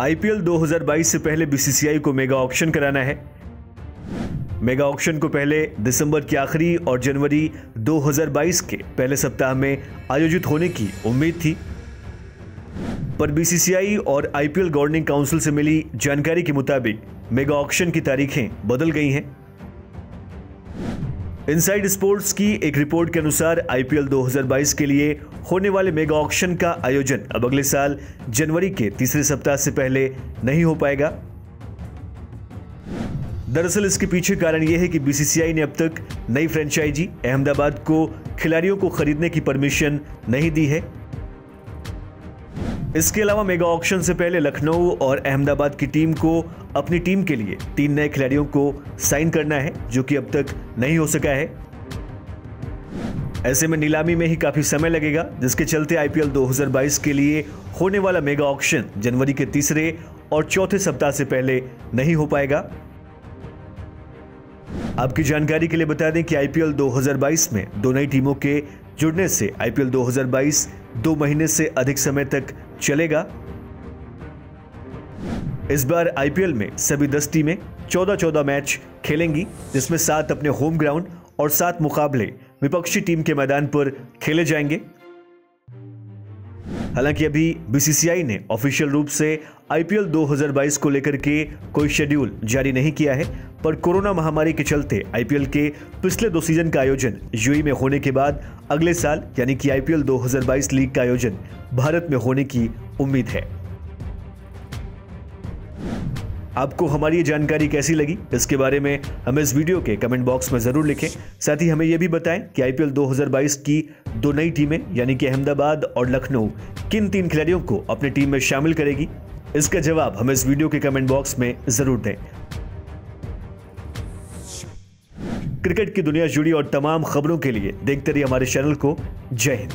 IPL 2022 से पहले BCCI को मेगा ऑक्शन कराना है। मेगा ऑक्शन को पहले दिसंबर के आखिरी और जनवरी 2022 के पहले सप्ताह में आयोजित होने की उम्मीद थी। पर बीसीसीआई और आईपीएल गवर्निंग काउंसिल से मिली जानकारी के मुताबिक मेगा ऑक्शन की तारीखें बदल गई हैं। इनसाइड स्पोर्ट्स की एक रिपोर्ट के अनुसार आईपीएल 2022 के लिए होने वाले मेगा ऑक्शन का आयोजन अब अगले साल जनवरी के तीसरे सप्ताह से पहले नहीं हो पाएगा। दरअसल इसके पीछे कारण यह है कि बीसीसीआई ने अब तक नई फ्रेंचाइजी अहमदाबाद को खिलाड़ियों को खरीदने की परमिशन नहीं दी है। इसके अलावा मेगा ऑक्शन से पहले लखनऊ और अहमदाबाद की टीम को अपनी टीम के लिए तीन नए खिलाड़ियों को साइन करना है, जो कि अब तक नहीं हो सका है। ऐसे में नीलामी में ही काफ़ी समय लगेगा, जिसके चलते आईपीएल 2022 के लिए होने वाला मेगा ऑक्शन जनवरी के तीसरे और चौथे सप्ताह से पहले नहीं हो पाएगा। आपकी जानकारी के लिए बता दें कि आईपीएल 2022 में दो नई टीमों के जुड़ने से आईपीएल 2022 दो महीने से अधिक समय तक चलेगा। इस बार आईपीएल में सभी दस टीमें 14-14 मैच खेलेंगी, जिसमें सात अपने होम ग्राउंड और सात मुकाबले विपक्षी टीम के मैदान पर खेले जाएँगे। हालाँकि अभी बीसीसीआई ने ऑफिशियल रूप से आईपीएल 2022 को लेकर के कोई शेड्यूल जारी नहीं किया है, पर कोरोना महामारी के चलते आईपीएल के पिछले दो सीज़न का आयोजन यूई में होने के बाद अगले साल, यानी कि आईपीएल 2022 लीग का आयोजन भारत में होने की उम्मीद है। आपको हमारी ये जानकारी कैसी लगी, इसके बारे में हमें इस वीडियो के कमेंट बॉक्स में ज़रूर लिखें। साथ ही हमें यह भी बताएँ कि आईपीएल 2022 की दो नई टीमें, यानी कि अहमदाबाद और लखनऊ, किन तीन खिलाड़ियों को अपनी टीम में शामिल करेगी? इसका जवाब हमें इस वीडियो के कमेंट बॉक्स में ज़रूर दें। क्रिकेट की दुनिया जुड़ी और तमाम खबरों के लिए देखते रहिए हमारे चैनल को। जय हिंद।